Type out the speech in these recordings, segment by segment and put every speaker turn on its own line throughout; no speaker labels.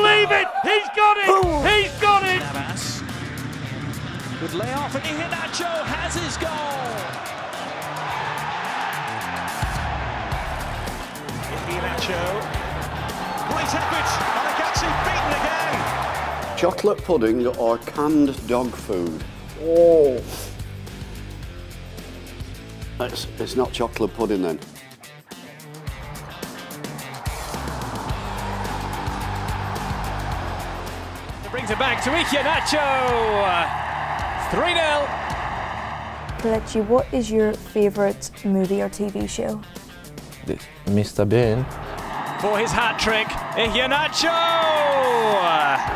believe it! He's got it! Ooh. He's got
it! Navas would lay off
and Iheanacho
has his goal! Iheanacho,
Great effort,
Onagachi
beaten again!
Chocolate pudding or canned dog food? Oh! It's, it's not chocolate pudding then.
Brings it back to Iheanacho. 3-0.
Kelechi, what is your favourite movie or TV show?
Mr. Bean.
For his hat-trick, Iheanacho.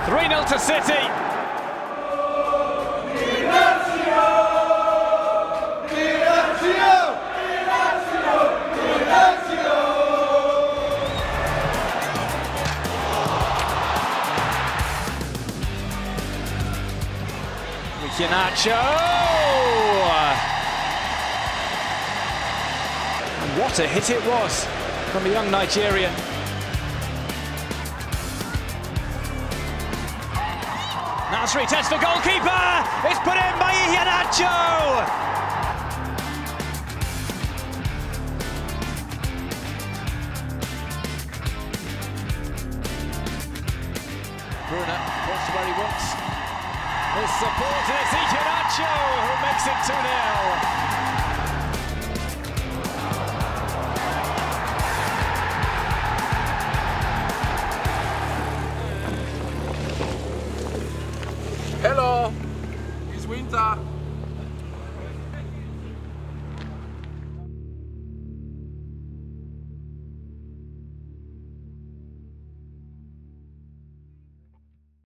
3-0 to City. Iheanacho! What a hit it was from a young Nigerian. Nasri test for goalkeeper! It's put in by Iheanacho! Bruno wants where he wants. His support, is it's who makes it 2 0.